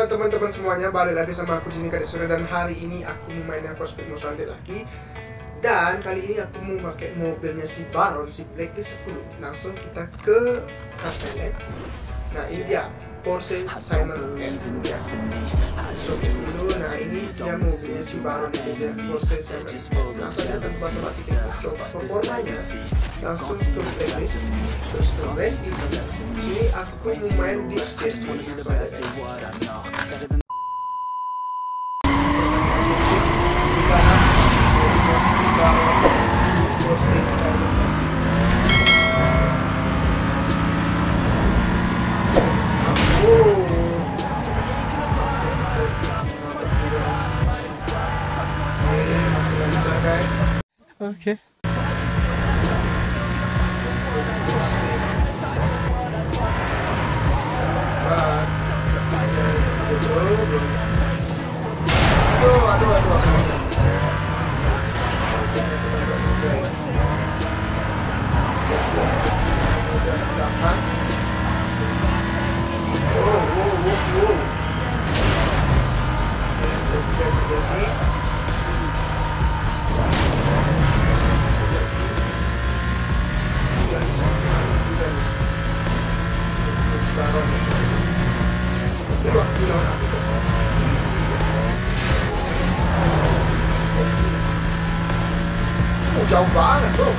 Halo teman-teman semuanya, balik lagi sama aku Jini Kadesura dan hari ini aku mau main Need for Speed lagi. Dan kali ini aku mau pakai mobilnya si Baron, si Blacklist 10 langsung kita ke car nah ini dia Porsche Cayman S dulu, nah ini dia mobilnya si Baron ini ya Porsche Cayman S langsung aja tanpa basa-basi kita coba performanya langsung ke Blacklist terus ke race ini sini aku main di set langsung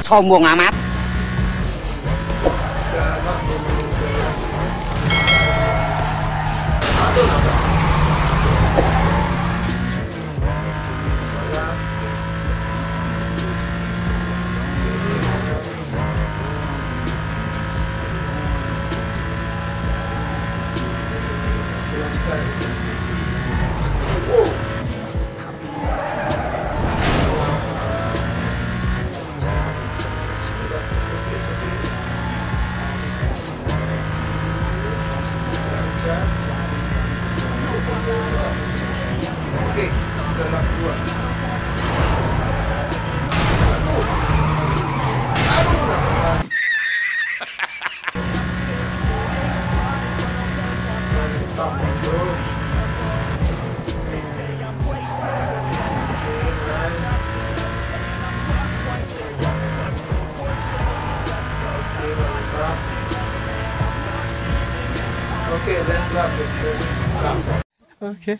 Xô mua ngà mát Hãy subscribe Let's lap, let's let's. Okay.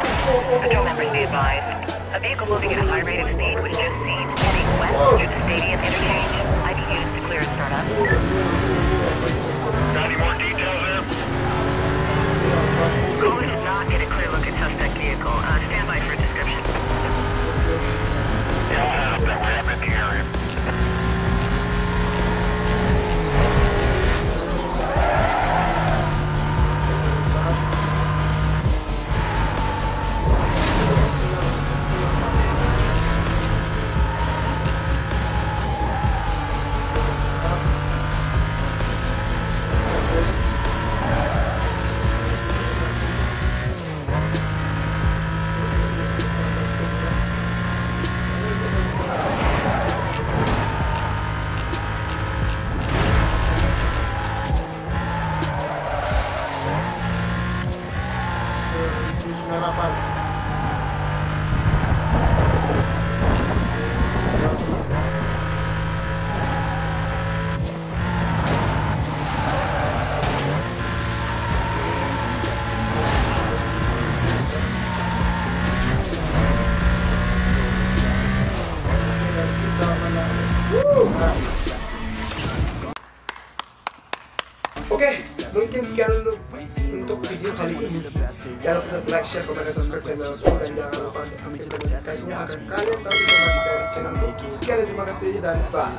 Patrol members be advised. A vehicle moving at a high rate of speed was just seen heading west through the stadium interchange. IDUs to clear and start na parte. Mungkin sekian dulu untuk video kali ini. Jangan lupa like, share, komen, dan subscribe channel aku dan jangan lupa aktifkan notifikasinya agar kalian tahu informasi channel ini. Sekian terima kasih dan bye.